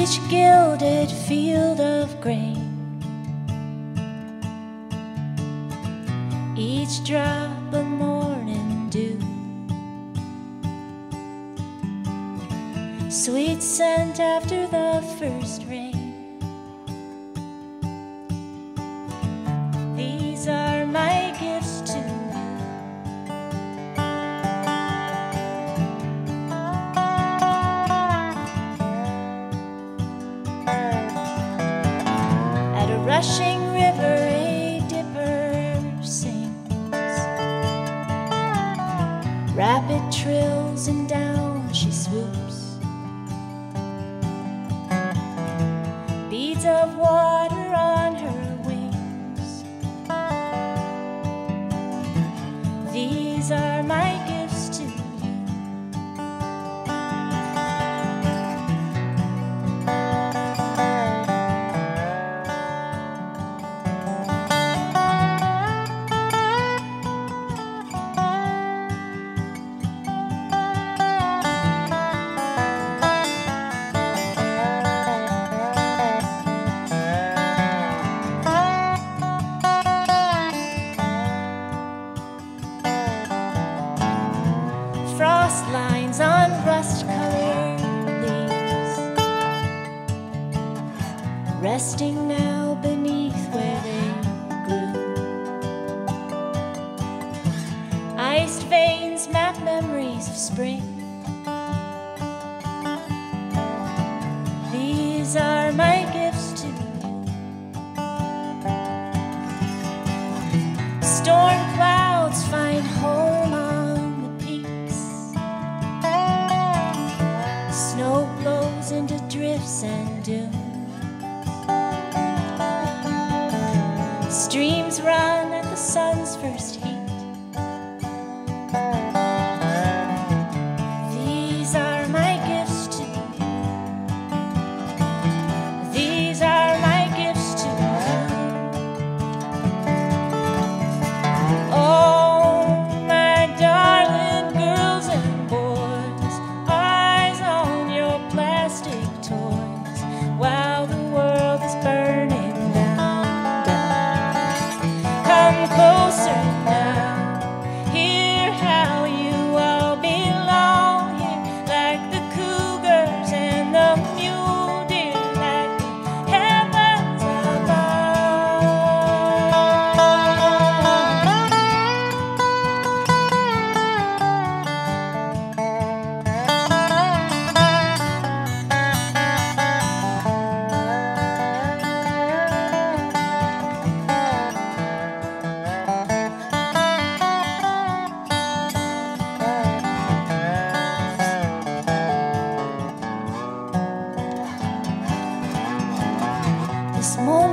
each gilded field of grain, each drop of morning dew, sweet scent after the first rain. Rushing river, a dipper sings. Rapid trills and down she swoops. Beads of water resting now beneath where they grew. Iced veins map memories of spring. These are my gifts to you. Storm clouds find home on the peaks. Snow blows into drifts and dunes.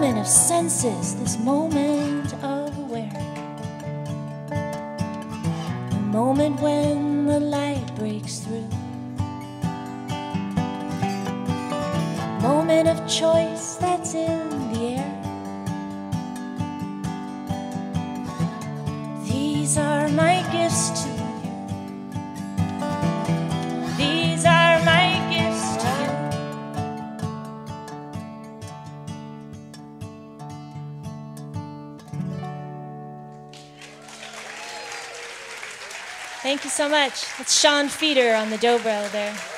Moment of senses, this moment of awareness, the moment when the light breaks through, moment of choice that's in the air. These are my gifts to Thank you so much. It's Sean Feder on the dobro there.